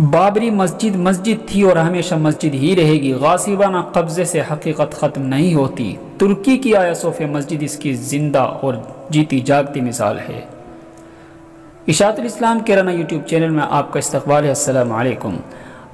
बाबरी मस्जिद मस्जिद थी और हमेशा मस्जिद ही रहेगी। गासिबाना कब्ज़े से हकीकत ख़त्म नहीं होती। तुर्की की आया सोफ़ मस्जिद इसकी ज़िंदा और जीती जागती मिसाल है। इशातुल इस्लाम के राना यूट्यूब चैनल में आपका इस्तकबाल है। अस्सलाम वालेकुम।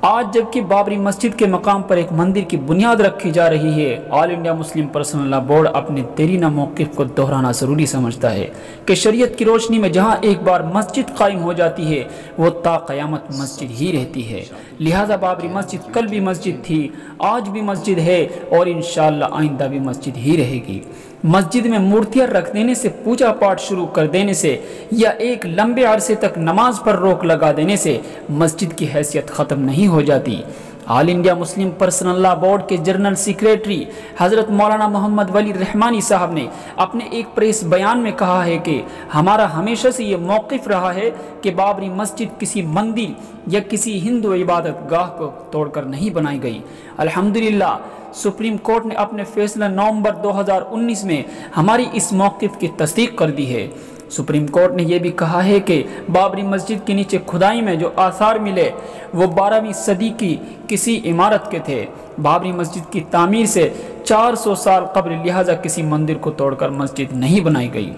आज जबकि बाबरी मस्जिद के मकाम पर एक मंदिर की बुनियाद रखी जा रही है All India Muslim Personal Law Board अपने तेरीना मौक़ को दोहराना ज़रूरी समझता है कि शरीयत की रोशनी में जहाँ एक बार मस्जिद कायम हो जाती है, वो ता क़यामत मस्जिद ही रहती है। लिहाजा बाबरी मस्जिद कल भी मस्जिद थी, आज भी मस्जिद है और इन आइंदा भी मस्जिद ही रहेगी। मस्जिद में मूर्तियाँ रख देने से, पूजा पाठ शुरू कर देने से या एक लंबे अरसे तक नमाज़ पर रोक लगा देने से, मस्जिद की हैसियत ख़त्म नहीं हो जाती। All India Muslim Personal Law Board के जनरल सेक्रेटरी हज़रत मौलाना मोहम्मद वली रहमानी साहब ने अपने एक प्रेस बयान में कहा है कि हमारा हमेशा से ये मौक़ रहा है कि बाबरी मस्जिद किसी मंदिर या किसी हिंदू इबादत गाह को तोड़कर नहीं बनाई गई। अल्हम्दुलिल्लाह, सुप्रीम कोर्ट ने अपने फैसला नवंबर 2019 में हमारी इस मौक़ की तस्दीक कर दी है। सुप्रीम कोर्ट ने यह भी कहा है कि बाबरी मस्जिद के नीचे खुदाई में जो आसार मिले, वो बारहवीं सदी की किसी इमारत के थे। बाबरी मस्जिद की तामीर से 400 साल कबल लिहाजा किसी मंदिर को तोड़कर मस्जिद नहीं बनाई गई।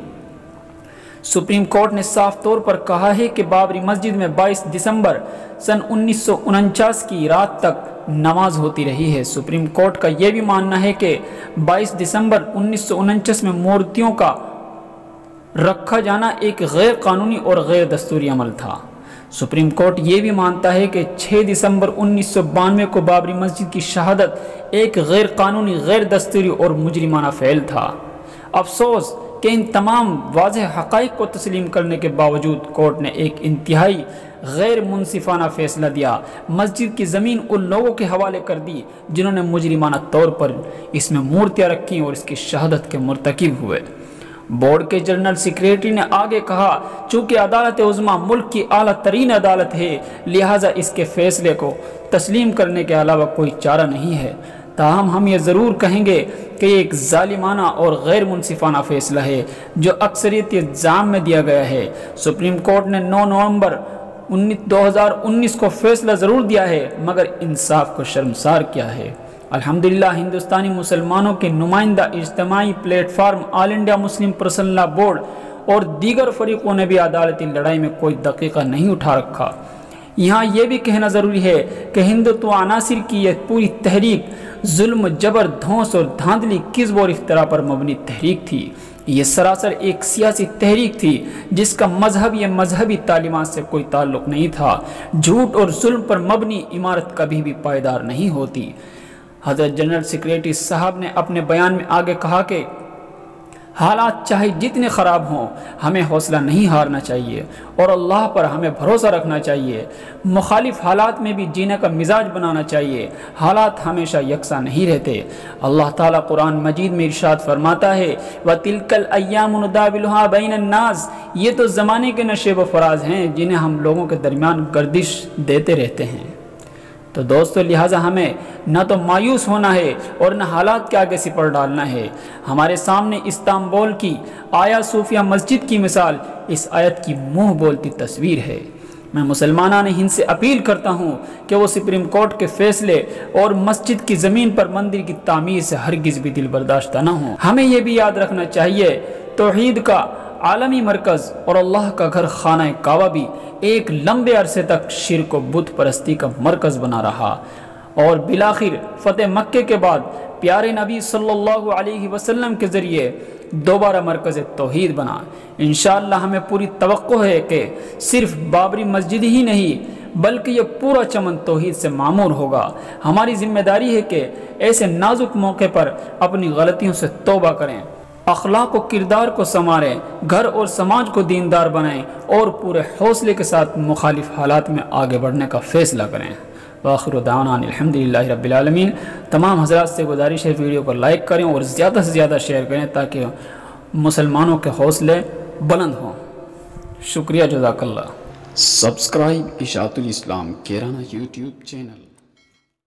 सुप्रीम कोर्ट ने साफ़ तौर पर कहा है कि बाबरी मस्जिद में 22 दिसंबर सन उन्नीस सौ उनचास की रात तक नमाज़ होती रही है। सुप्रीम कोर्ट का यह भी मानना है कि 22 दिसंबर उन्नीस सौ उनचास में मूर्तियों का रखा जाना एक गैर कानूनी और गैर दस्तूरी अमल था। सुप्रीम कोर्ट ये भी मानता है कि 6 दिसंबर उन्नीस सौ बानवे को बाबरी मस्जिद की शहादत एक गैर कानूनी, गैर दस्तूरी और मुजरिमाना फ़ैल था। अफसोस कि इन तमाम वाज हक़ को तस्लीम करने के बावजूद कोर्ट ने एक इंतहाई, गैर मुनसिफाना फ़ैसला दिया। मस्जिद की ज़मीन उन लोगों के हवाले कर दी जिन्होंने मुजरिमाना तौर पर इसमें मूर्तियाँ रखी और इसकी शहादत के मरतकब हुए। बोर्ड के जनरल सेक्रेटरी ने आगे कहा, चूँकि अदालत उज़मा मुल्क की अला तरीन अदालत है, लिहाजा इसके फैसले को तस्लीम करने के अलावा कोई चारा नहीं है। ताहम हम ये ज़रूर कहेंगे कि एक ालिमाना और गैर मुनसिफाना फ़ैसला है, जो अक्सरियत जाम में दिया गया है। सुप्रीम कोर्ट ने 9 नवंबर उन्नीस 2019 को फैसला ज़रूर दिया है, मगर इंसाफ को शर्मसार किया है। अल्हम्दुलिल्लाह हिंदुस्तानी मुसलमानों के नुमाइंदा इज्तमाही platform All India Muslim Personal Board और दीगर फरीकों ने भी अदालती लड़ाई में कोई दकीका नहीं उठा रखा। यहाँ यह भी कहना ज़रूरी है कि हिंदुत्व अनासर की यह पूरी तहरीक, जुल्म, जबर, धौस और धांधली किस और इफ्तरा पर मबनी तहरीक थी? ये सरासर एक सियासी तहरीक थी, जिसका मज़हब या मजहबी तालीमत से कोई ताल्लुक नहीं था। झूठ और जुल्म पर मबनी इमारत कभी भी पायदार नहीं होती। हज़रत जनरल सेक्रेटरी साहब ने अपने बयान में आगे कहा कि, हालात चाहे जितने ख़राब हों, हमें हौसला नहीं हारना चाहिए और अल्लाह पर हमें भरोसा रखना चाहिए। मुखालिफ हालात में भी जीने का मिजाज बनाना चाहिए। हालात हमेशा यकसा नहीं रहते। अल्लाह ताला कुरान मजीद में इरशाद फरमाता है, व तिलकल अयामदाबिलहा बैन नाज ये तो ज़माने के नशे व फराज हैं जिन्हें हम लोगों के दरमियान गर्दिश देते रहते हैं। तो दोस्तों, लिहाजा हमें न तो मायूस होना है और न हालात के आगे सिपर डालना है। हमारे सामने इस्तांबुल की आया सूफिया मस्जिद की मिसाल इस आयत की मुँह बोलती तस्वीर है। मैं मुसलमाना ने हिंद से अपील करता हूँ कि वो सुप्रीम कोर्ट के फैसले और मस्जिद की ज़मीन पर मंदिर की तामीर से हरगिज़ भी दिल बर्दाश्त न हो। हमें यह भी याद रखना चाहिए, तोहद का आलमी मरकज़ और अल्लाह का घर खाना काबा भी एक लंबे अरसे तक शिर को बुत परस्ती का मरकज़ बना रहा। और बिलाखिर फ़तेह मक्के के बाद प्यारे नबी सल्लल्लाहु अलैहि वसल्लम के ज़रिए दोबारा मरकज़ तोहद बना। इन हमें पूरी तो है कि सिर्फ़ बाबरी मस्जिद ही नहीं, बल्कि यह पूरा चमन तोहद से मामूर होगा। हमारी ज़िम्मेदारी है कि ऐसे नाजुक मौके पर अपनी गलतियों से तोबा करें। अखलाक व किरदार को संवारें, घर और समाज को दीनदार बनाएँ और पूरे हौसले के साथ मुखालिफ हालात में आगे बढ़ने का फ़ैसला करें। आखिर दानमदिल्ला रबालमीन तमाम हजरात से गुजारिश है वीडियो को लाइक करें और ज़्यादा से ज़्यादा शेयर करें ताकि मुसलमानों के हौसले बुलंद हों। शुक्रिया जजाकल्ला subscribe Ishatul Islam, Kairana YouTube channel.